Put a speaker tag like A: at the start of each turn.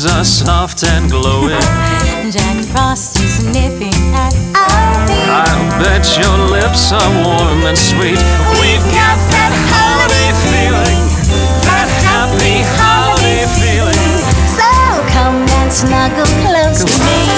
A: eyes are soft and glowing.
B: Jack Frost is nipping at our feet.
A: I'll bet your lips are warm and sweet. We've got that holiday feeling, that happy holiday feeling.
B: So come and snuggle close to me.